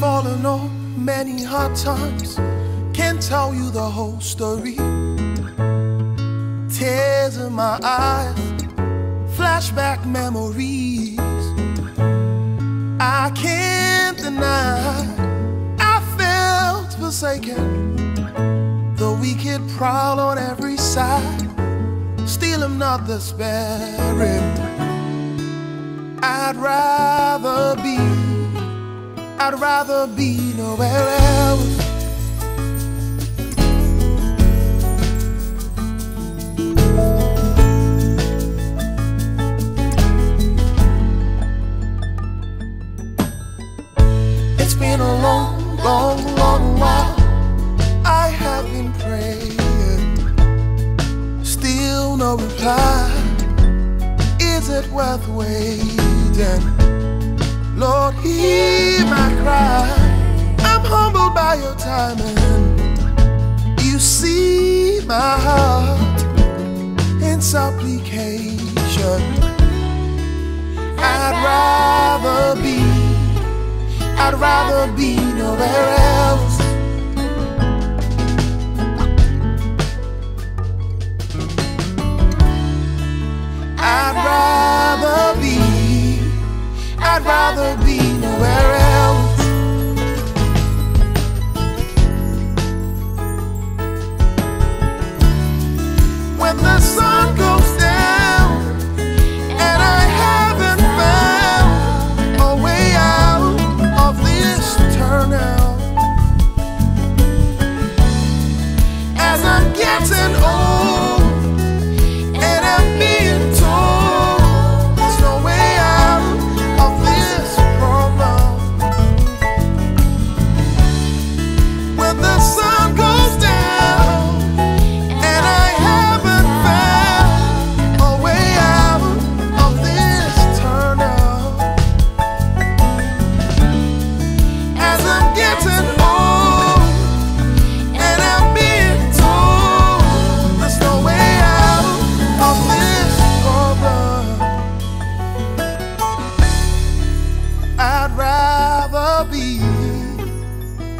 fallen on many hard times. Can't tell you the whole story. Tears in my eyes, flashback memories. I can't deny I felt forsaken. The wicked prowl on every side, still am not despairing. I'd rather be, I'd rather be nowhere else. It's been a long, long, long while. I have been praying, still no reply. Is it worth waiting? Lord, hear my cry. I'm humbled by your timing. You see my heart in supplication. I'd rather be, I'd rather be nowhere else.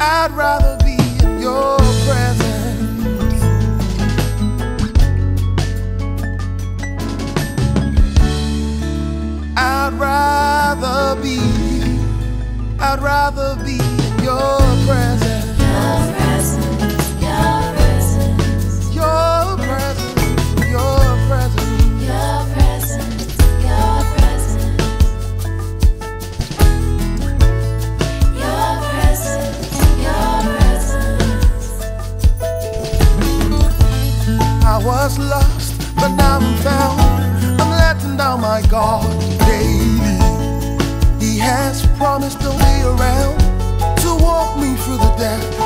I'd rather be in your presence. I'd rather be, I'd rather be I was lost, but now I'm found. I'm letting down my guard daily. He has promised a way around to walk me through the death.